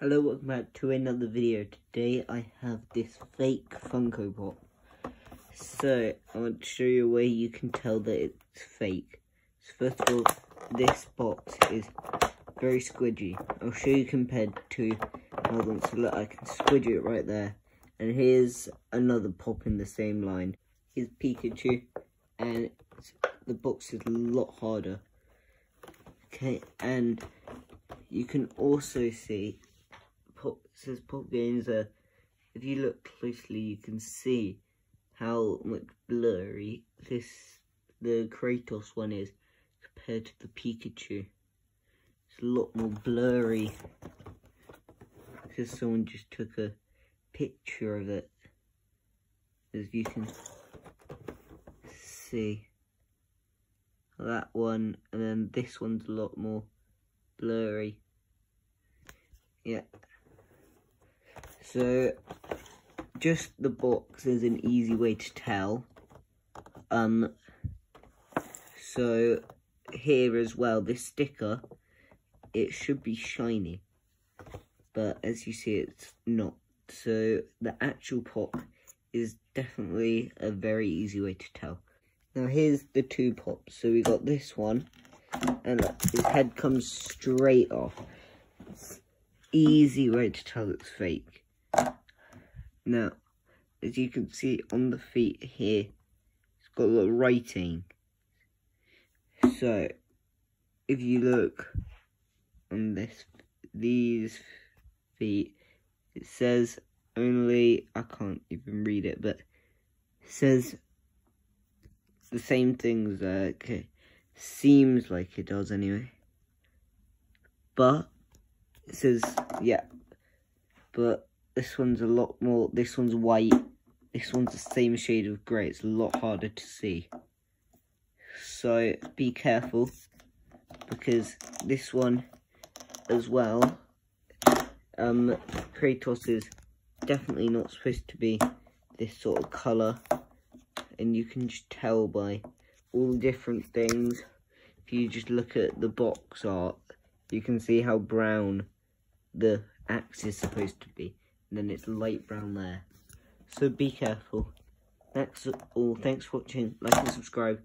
Hello, welcome back to another video. Today I have this fake Funko Pop. So, I want to show you a way you can tell that it's fake. So first of all, this box is very squidgy. I'll show you compared to another one. So look, I can squidge it right there. And here's another pop in the same line. Here's Pikachu, and the box is a lot harder. Okay, and you can also see pop says pop games are uh, if you look closely you can see how much blurry this the Kratos one is compared to the Pikachu. It's a lot more blurry. Because someone just took a picture of it. As you can see. That one and then this one's a lot more blurry. Yeah. So, just the box is an easy way to tell. Um, so, here as well, this sticker, it should be shiny. But as you see, it's not. So, the actual pop is definitely a very easy way to tell. Now, here's the two pops. So, we got this one, and look, his head comes straight off. It's easy way to tell it's fake. Now, as you can see on the feet here, it's got a little writing. So, if you look on this, these feet, it says only, I can't even read it, but it says the same things, uh, okay, seems like it does anyway. But, it says, yeah, but this one's a lot more, this one's white. This one's the same shade of grey. It's a lot harder to see. So be careful because this one as well, um, Kratos is definitely not supposed to be this sort of colour. And you can just tell by all the different things. If you just look at the box art, you can see how brown the axe is supposed to be and then it's light brown there. So be careful. That's all. Thanks for watching. Like and subscribe.